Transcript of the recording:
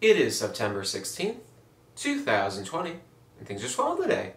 It is September 16th, 2020, and things are swell today.